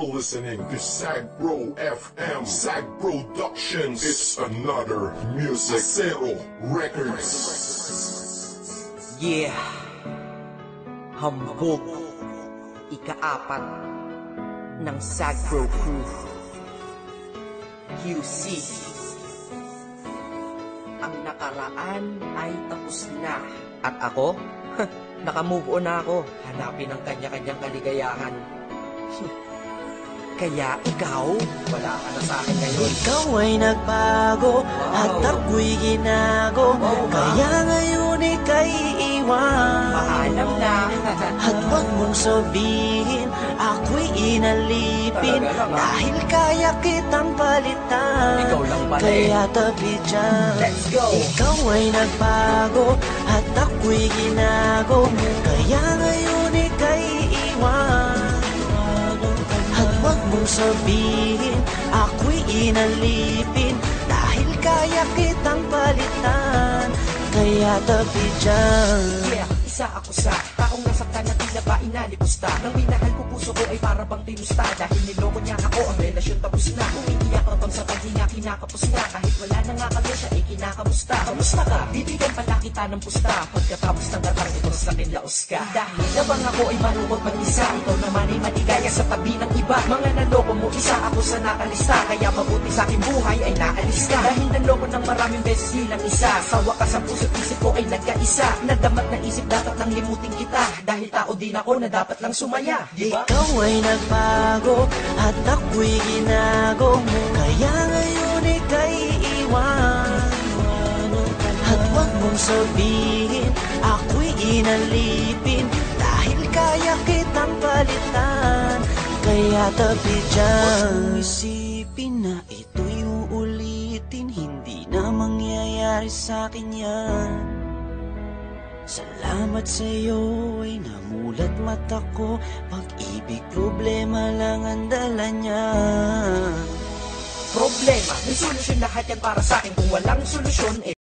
You're listening to Sag Bro FM, Sag Productions. It's another music zero records. Yeah. Hambog. Ikaapat ng Sagro Crew. QC. Ang nakaraan ay tapos na. At ako? Nakamove on na ako. Hanapin ang kanya-kanyang kaligayahan. Kaya ikaw, wala ka na sa akin ngayon. Ikaw ay nagbago at ako'y ginago Kaya ngayon ika'y iwan Paalam na. At huwag mong sabihin ako'y inalipin Dahil kaya kitang palitan Ikaw lang pala eh. Kaya tabi dyan Let's go. Ikaw ay nagbago at ako'y ginago Kaya ngayon mong sabihin ako'y inalipin. Dahil kaya kitang palitan Kaya tabi dyan. Yeah, isa ako sa taong nasaktan na tila ba inalipusta? Nang minahal ko puso ko ay para bang tinusta? Dahil niloko niya ako, ang relasyon tapos na. Umiiyak ako sa paghinga, kinakapos na. Kahit wala na nga kami siya ay kinakamusta. Kamusta ka? Bibigyan pala kita ng pusta. Pagkatapos ng gatang ito sa akin laos ka. Dahil nabang ako ay malungkot mag-isa. Ikaw naman ay maligaya sa tabi ng iba. Mga naloko mo, isa ako sa nakalista Kaya mabuti sa aking buhay ay naalis ka. Dahil naloko ng maraming beses nilang isa Sa wakas ang puso't isip ko ay nagkaisa. Nadamat na isip dapat nang limutin kita Dahil tao din ako na dapat lang sumaya Di ba? Ikaw ay nagbago at ako'y ginago Kaya ngayon ika'y iwan. At huwag mong sabihin ako'y inalipin Dahil kaya kitang palitan Kaya tabi dyan. Huwag isipin na ito'y uulitin. Hindi na mangyayari sa akin yan. Salamat sa iyo ay namulat mata ko. Pag-ibig problema lang ang dala niya. Problema, may solusyon lahat yan para sa akin. Kung walang solusyon, eh